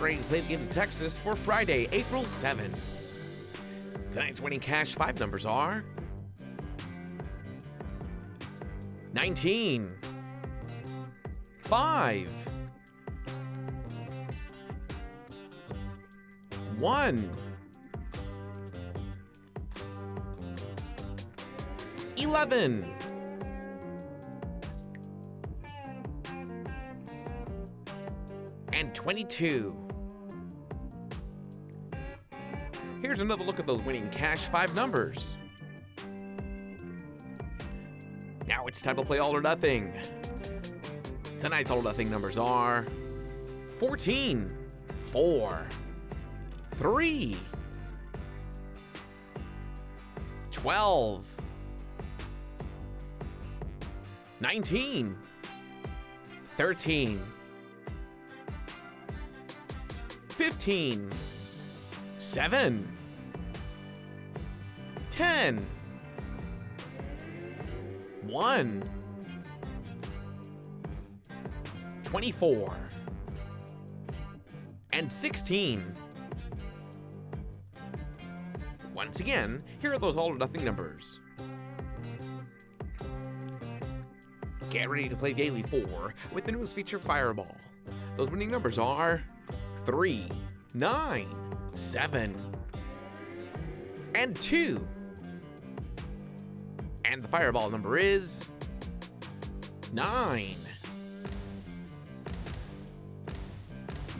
Ready to play games Texas for Friday, April 7th. Tonight's winning cash five numbers are 19, 5, 1, 11, and 22. Here's another look at those winning cash five numbers. Now it's time to play All or Nothing. Tonight's All or Nothing numbers are 14, 4, 3, 12, 19, 13, 15, 7, 10, 1, 24, and 16. Once again, here are those all or nothing numbers. Get ready to play Daily 4 with the newest feature Fireball. Those winning numbers are 3, 9, 7, and 2. And the Fireball number is 9.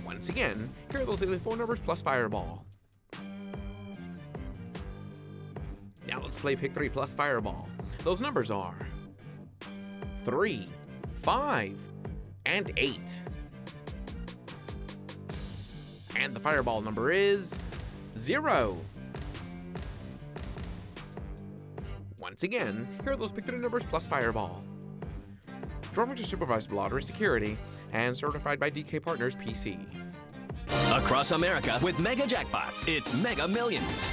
Once again, here are those Daily 4 numbers plus Fireball. Now let's play Pick 3 plus Fireball. Those numbers are 3, 5, and 8. And the Fireball number is 0. Once again, here are those Pick 3 numbers plus Fireball. Drawing to supervised lottery security and certified by DK Partners PC. Across America with mega jackpots, it's Mega Millions.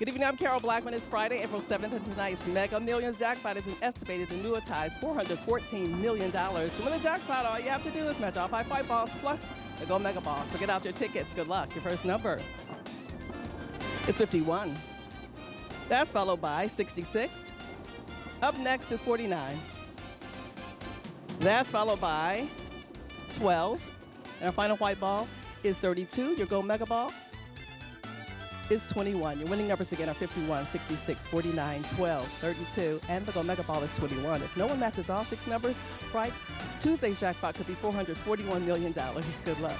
Good evening, I'm Carol Blackman. It's Friday, April 7th, and tonight's Mega Millions jackpot is an estimated annuitized $414 million. To win the jackpot, all you have to do is match all five white balls plus the gold Mega Ball. So get out your tickets. Good luck. Your first number is 51. That's followed by 66. Up next is 49. That's followed by 12. And our final white ball is 32. Your gold Mega Ball is 21. Your winning numbers again are 51, 66, 49, 12, 32, and the gold Mega Ball is 21. If no one matches all six numbers, right, Tuesday's jackpot could be $441 million. Good luck.